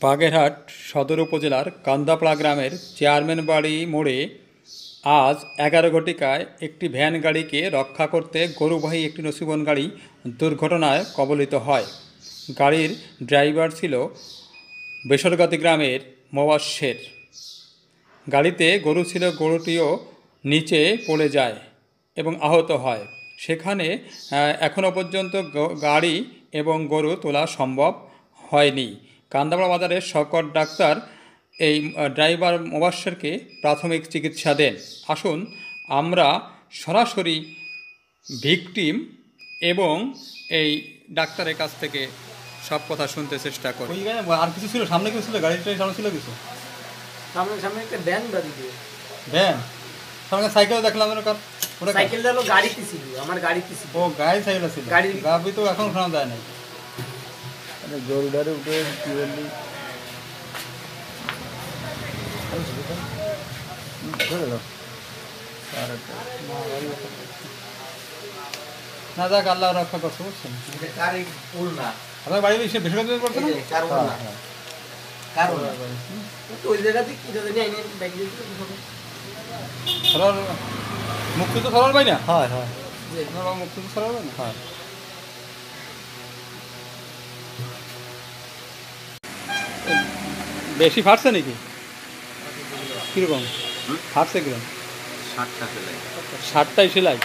বাগেরহাট সদর উপজেলার কান্দাপাড়া গ্রামের চেয়ারম্যান বাড়ি মোড়ে আজ এগারো ঘটিকায় একটি ভ্যান গাড়িকে রক্ষা করতে গরুবাহী একটি নসিবন গাড়ি দুর্ঘটনায় কবলিত হয়। গাড়ির ড্রাইভার ছিল বেসরগাতি গ্রামের মোয়াশের গাড়িতে গরু ছিল, গরুটিও নিচে পড়ে যায় এবং আহত হয়। সেখানে এখনও পর্যন্ত গাড়ি এবং গরু তোলা সম্ভব হয়নি। কান্দাপাড়া বাজারের শকট ডাক্তার এই ড্রাইভার মোবাশ্বেরকে প্রাথমিক চিকিৎসা দেন। আসুন আমরা সরাসরি ভিকটিম এবং এই ডাক্তারের কাছ থেকে সব কথা শুনতে চেষ্টা করি। আর কিছু ছিল? সামনে কিছু ছিল? গাড়িটার সামনে ছিল কিছু? সামনে সামনে একটা ভ্যান বাড়ি দিয়ে। ভ্যান সামনে সাইকেল দেখলাম কার? সাইকেলটা হলো গাড়িতে ছিল আমার গাড়িতে ছিল। ও গাড়ি সাইকেল ছিল। গাড়ি- তো এখন শোনা যায় নাই। গরুটারে উঠে কি বললি? না যাক আল্লাহ রক্ষা করছে বুঝছেন? উল না আপনার বাড়ি বেশি বেশি কথা করছে না? কারণ কারণ ওই জায়গাতে কি মুক্তি তো সরার পাই না? হয় হয়। আপনার মুক্তি তো সরার পাই না? হয়। বেশি ফাটছে নাকি? কীরকম? ফাটছে কীরকম? ষাটটা সেলাই। ষাটটাই সেলাই?